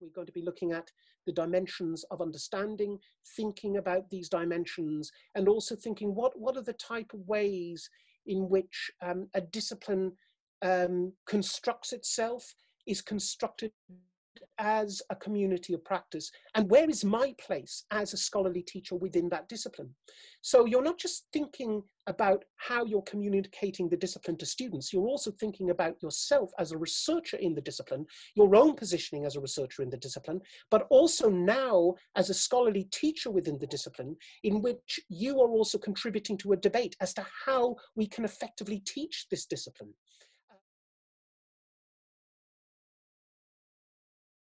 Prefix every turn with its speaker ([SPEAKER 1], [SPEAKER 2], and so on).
[SPEAKER 1] we're going to be looking at the dimensions of understanding, thinking about these dimensions, and also thinking what, what are the type of ways in which um, a discipline um, constructs itself, is constructed as a community of practice? And where is my place as a scholarly teacher within that discipline? So you're not just thinking about how you're communicating the discipline to students you're also thinking about yourself as a researcher in the discipline your own positioning as a researcher in the discipline but also now as a scholarly teacher within the discipline in which you are also contributing to a debate as to how we can effectively teach this discipline